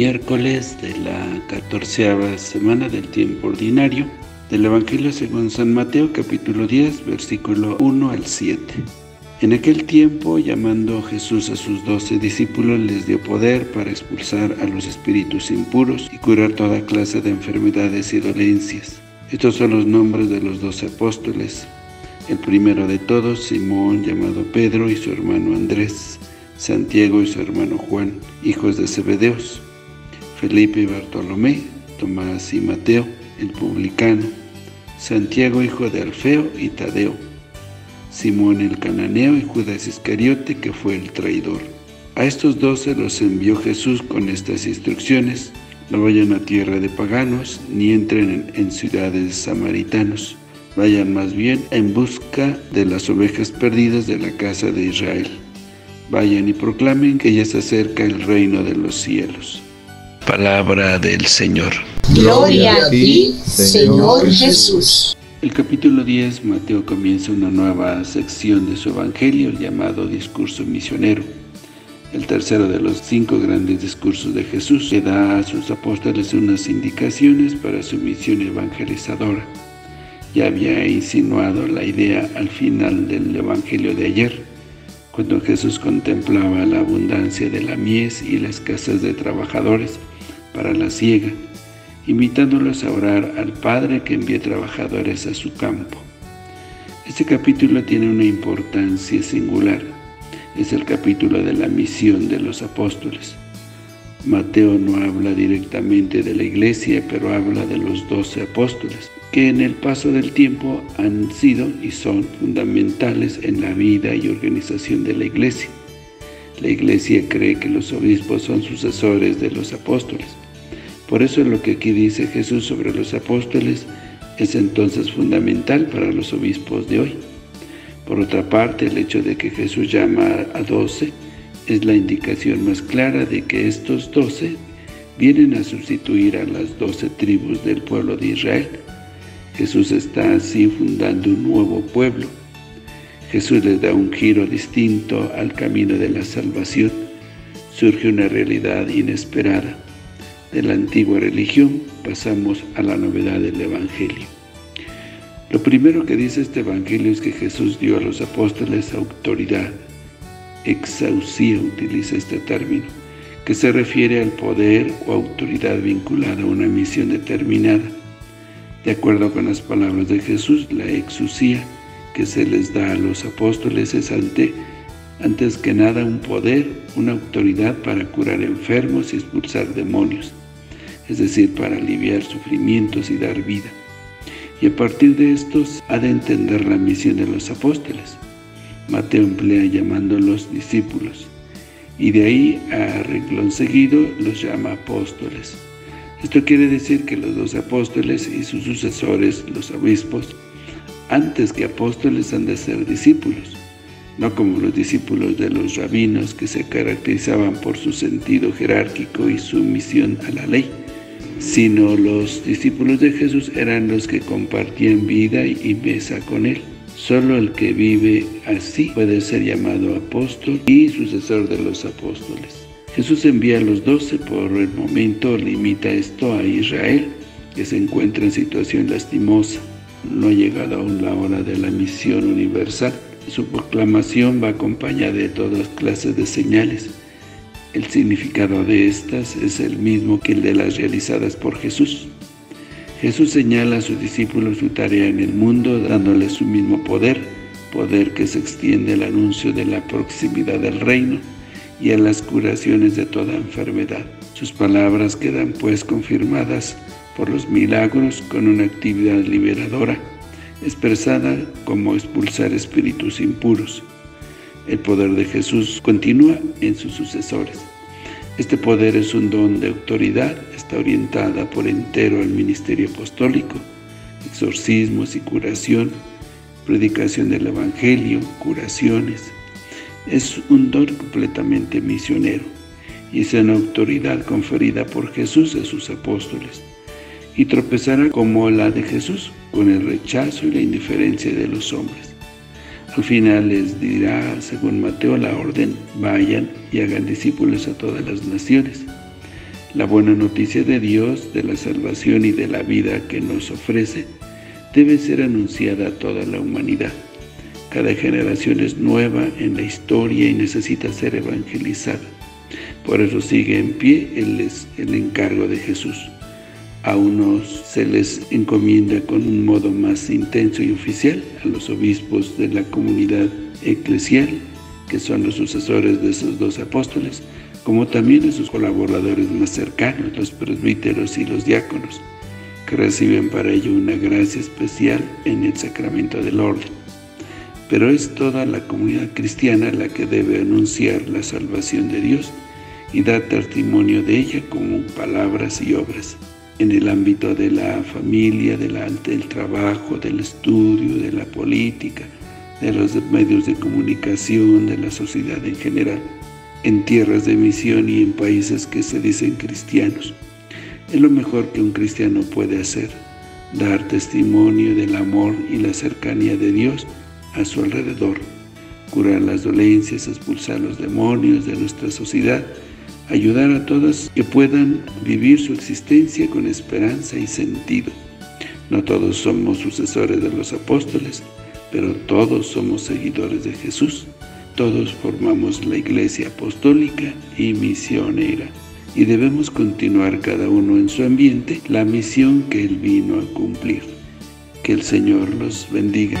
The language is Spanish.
miércoles de la catorceava semana del tiempo ordinario del Evangelio según San Mateo capítulo 10 versículo 1 al 7. En aquel tiempo, llamando Jesús a sus doce discípulos, les dio poder para expulsar a los espíritus impuros y curar toda clase de enfermedades y dolencias. Estos son los nombres de los doce apóstoles. El primero de todos, Simón, llamado Pedro, y su hermano Andrés, Santiago y su hermano Juan, hijos de Zebedeos, Felipe y Bartolomé, Tomás y Mateo, el publicano, Santiago hijo de Alfeo y Tadeo, Simón el cananeo y Judas Iscariote que fue el traidor. A estos doce los envió Jesús con estas instrucciones, no vayan a tierra de paganos, ni entren en ciudades samaritanos, vayan más bien en busca de las ovejas perdidas de la casa de Israel. Vayan y proclamen que ya se acerca el reino de los cielos. Palabra del Señor. Gloria a ti, Señor Jesús. El capítulo 10, Mateo comienza una nueva sección de su evangelio llamado Discurso Misionero. El tercero de los cinco grandes discursos de Jesús que da a sus apóstoles unas indicaciones para su misión evangelizadora. Ya había insinuado la idea al final del evangelio de ayer, cuando Jesús contemplaba la abundancia de la mies y la escasez de trabajadores, para la siega, invitándolos a orar al Padre que envíe trabajadores a su campo. Este capítulo tiene una importancia singular. Es el capítulo de la misión de los apóstoles. Mateo no habla directamente de la iglesia, pero habla de los doce apóstoles, que en el paso del tiempo han sido y son fundamentales en la vida y organización de la iglesia. La iglesia cree que los obispos son sucesores de los apóstoles. Por eso lo que aquí dice Jesús sobre los apóstoles es entonces fundamental para los obispos de hoy. Por otra parte, el hecho de que Jesús llama a doce es la indicación más clara de que estos doce vienen a sustituir a las doce tribus del pueblo de Israel. Jesús está así fundando un nuevo pueblo, Jesús les da un giro distinto al camino de la salvación. Surge una realidad inesperada. De la antigua religión pasamos a la novedad del Evangelio. Lo primero que dice este Evangelio es que Jesús dio a los apóstoles autoridad. Exausía utiliza este término, que se refiere al poder o autoridad vinculada a una misión determinada. De acuerdo con las palabras de Jesús, la exusía que se les da a los apóstoles es ante, antes que nada un poder, una autoridad para curar enfermos y expulsar demonios, es decir, para aliviar sufrimientos y dar vida. Y a partir de estos ha de entender la misión de los apóstoles. Mateo emplea llamándolos discípulos, y de ahí a renglón seguido los llama apóstoles. Esto quiere decir que los dos apóstoles y sus sucesores, los obispos, antes que apóstoles han de ser discípulos, no como los discípulos de los rabinos que se caracterizaban por su sentido jerárquico y sumisión a la ley, sino los discípulos de Jesús eran los que compartían vida y mesa con Él. Solo el que vive así puede ser llamado apóstol y sucesor de los apóstoles. Jesús envía a los doce, por el momento limita esto a Israel, que se encuentra en situación lastimosa no ha llegado aún la hora de la misión universal. Su proclamación va acompañada de todas clases de señales. El significado de estas es el mismo que el de las realizadas por Jesús. Jesús señala a sus discípulos su tarea en el mundo, dándoles su mismo poder, poder que se extiende al anuncio de la proximidad del reino y a las curaciones de toda enfermedad. Sus palabras quedan pues confirmadas por los milagros con una actividad liberadora, expresada como expulsar espíritus impuros. El poder de Jesús continúa en sus sucesores. Este poder es un don de autoridad, está orientada por entero al ministerio apostólico, exorcismos y curación, predicación del Evangelio, curaciones. Es un don completamente misionero y es una autoridad conferida por Jesús a sus apóstoles y tropezará como la de Jesús, con el rechazo y la indiferencia de los hombres. Al final les dirá, según Mateo, la orden, vayan y hagan discípulos a todas las naciones. La buena noticia de Dios, de la salvación y de la vida que nos ofrece, debe ser anunciada a toda la humanidad. Cada generación es nueva en la historia y necesita ser evangelizada. Por eso sigue en pie el, el encargo de Jesús. A unos se les encomienda con un modo más intenso y oficial a los obispos de la comunidad eclesial, que son los sucesores de esos dos apóstoles, como también a sus colaboradores más cercanos, los presbíteros y los diáconos, que reciben para ello una gracia especial en el sacramento del orden. Pero es toda la comunidad cristiana la que debe anunciar la salvación de Dios y dar testimonio de ella con palabras y obras, en el ámbito de la familia, del trabajo, del estudio, de la política, de los medios de comunicación, de la sociedad en general en tierras de misión y en países que se dicen cristianos. Es lo mejor que un cristiano puede hacer, dar testimonio del amor y la cercanía de Dios a su alrededor, curar las dolencias, expulsar los demonios de nuestra sociedad, ayudar a todas que puedan vivir su existencia con esperanza y sentido. No todos somos sucesores de los apóstoles, pero todos somos seguidores de Jesús. Todos formamos la Iglesia Apostólica y Misionera y debemos continuar cada uno en su ambiente la misión que Él vino a cumplir. Que el Señor los bendiga.